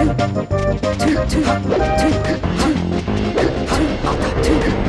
トゥトゥトゥトゥトゥトゥトゥトゥトゥ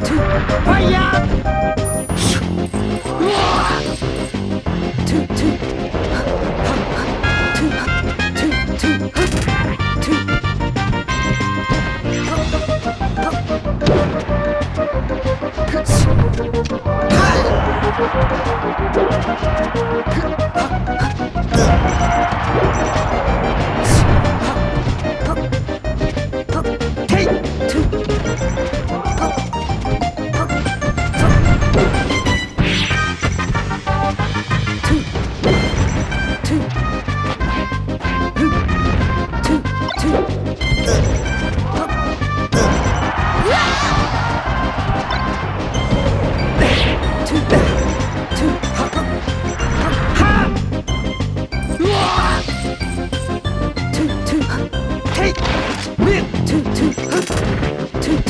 to fire.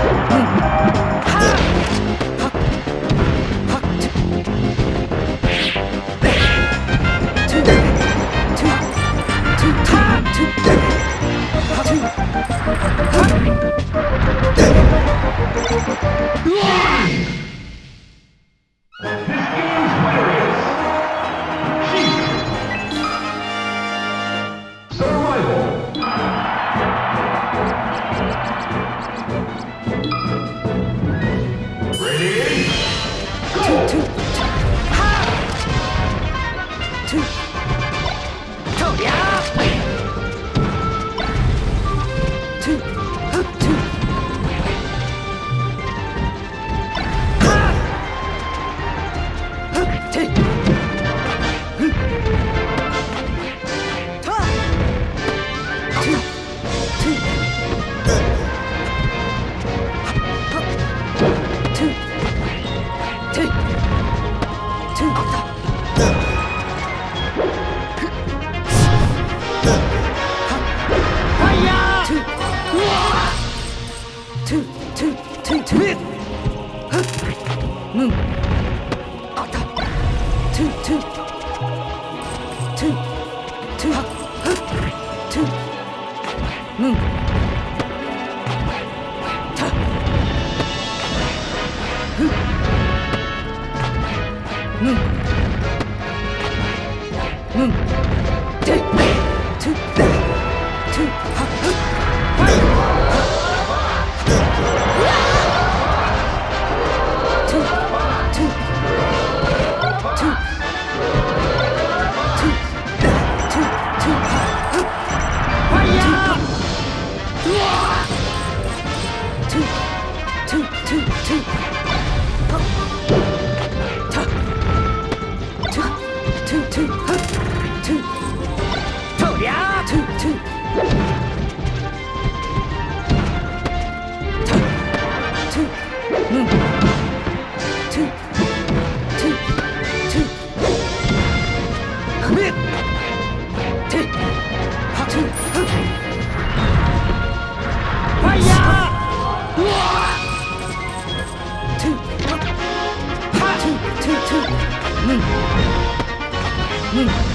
Thank you. Mm. 嗯。